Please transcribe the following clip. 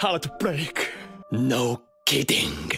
Heartbreak. No kidding.